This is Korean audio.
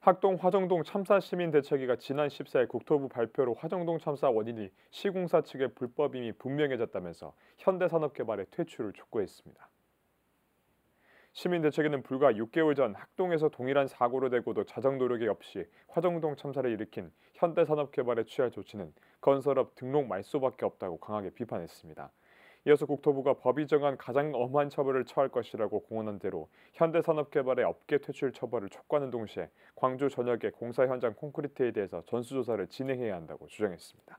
학동 화정동 참사 시민 대책위가 지난 14일 국토부 발표로 화정동 참사 원인이 시공사 측의 불법임이 분명해졌다면서 현대산업개발의 퇴출을 촉구했습니다. 시민 대책위는 불과 6개월 전 학동에서 동일한 사고로 되고도 자정 노력이 없이 화정동 참사를 일으킨 현대산업개발에 취할 조치는 건설업 등록 말소밖에 없다고 강하게 비판했습니다. 이어서 국토부가 법이 정한 가장 엄한 처벌을 처할 것이라고 공언한 대로 현대산업개발의 업계 퇴출 처벌을 촉구하는 동시에 광주 전역의 공사 현장 콘크리트에 대해서 전수조사를 진행해야 한다고 주장했습니다.